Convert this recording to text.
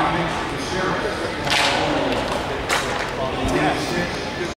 Thank you.